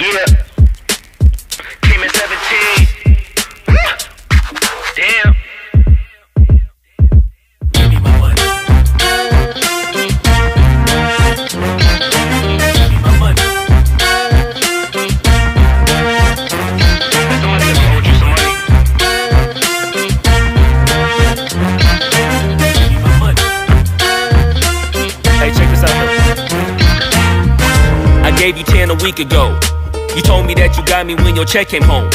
Yeah. Came in 17. Damn. Gave you 10 a week ago. You told me that you got me when your check came home.